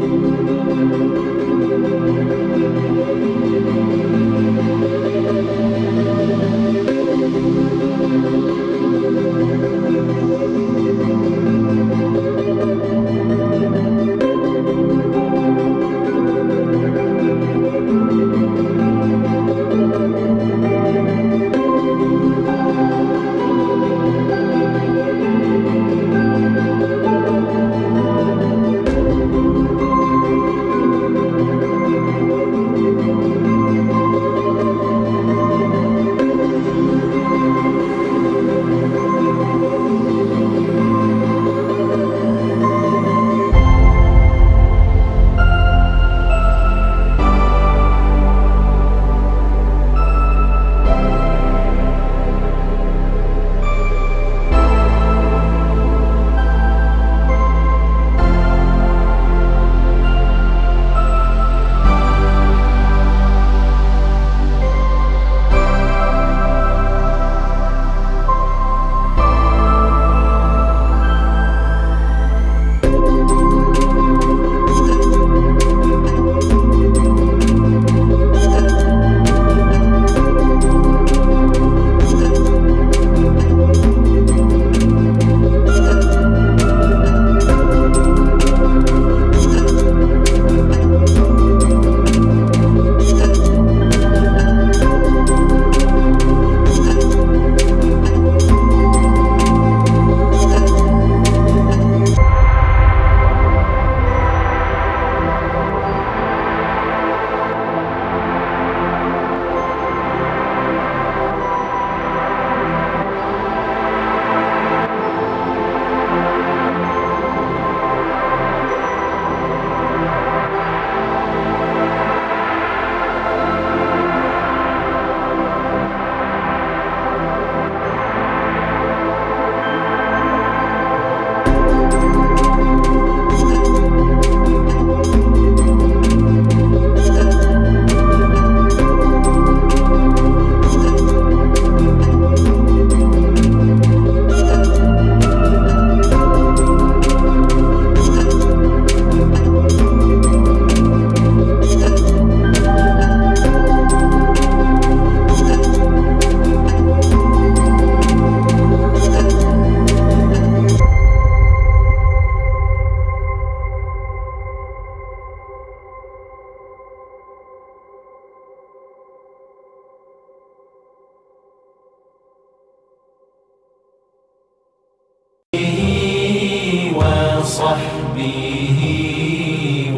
you. وصحبه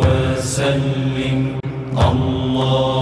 وسلم. الله